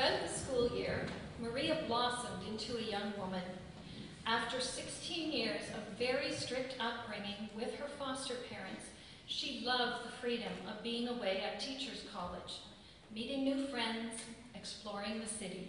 Throughout the school year, Maria blossomed into a young woman. After 16 years of very strict upbringing with her foster parents, she loved the freedom of being away at Teachers College, meeting new friends, exploring the city.